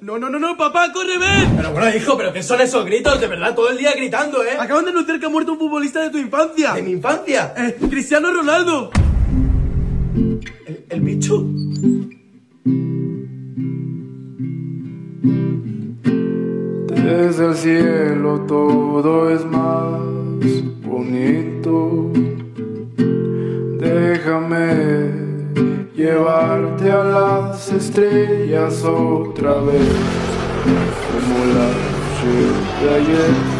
No, no, no, no, papá, corre, ven. Pero bueno, hijo, ¿pero qué son esos gritos? De verdad, todo el día gritando, ¿eh? Acaban de anunciar que ha muerto un futbolista de tu infancia. ¿De mi infancia? Eh, Cristiano Ronaldo. ¿El, el bicho? Desde el cielo todo es más bonito. Déjame llevarte a las estrellas otra vez, como la de ayer.